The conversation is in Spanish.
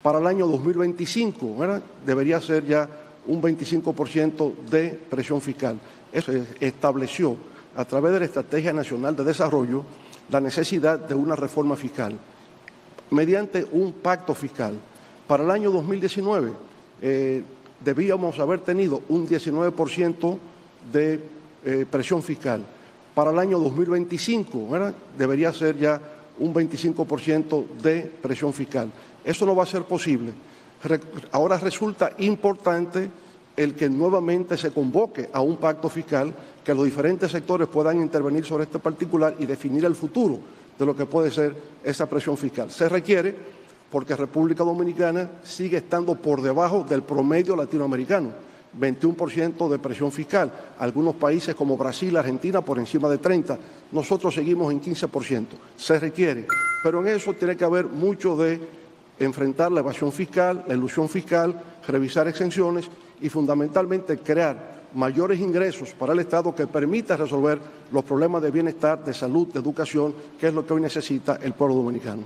Para el año 2025 ¿verdad? debería ser ya un 25% de presión fiscal. Eso estableció a través de la Estrategia Nacional de Desarrollo la necesidad de una reforma fiscal mediante un pacto fiscal. Para el año 2019 eh, debíamos haber tenido un 19% de eh, presión fiscal. Para el año 2025 ¿verdad? debería ser ya un 25% de presión fiscal. Eso no va a ser posible. Ahora resulta importante el que nuevamente se convoque a un pacto fiscal, que los diferentes sectores puedan intervenir sobre este particular y definir el futuro de lo que puede ser esa presión fiscal. Se requiere porque República Dominicana sigue estando por debajo del promedio latinoamericano, 21% de presión fiscal. Algunos países como Brasil, Argentina por encima de 30%, nosotros seguimos en 15%. Se requiere, pero en eso tiene que haber mucho de enfrentar la evasión fiscal, la ilusión fiscal, revisar exenciones y fundamentalmente crear mayores ingresos para el Estado que permita resolver los problemas de bienestar, de salud, de educación, que es lo que hoy necesita el pueblo dominicano.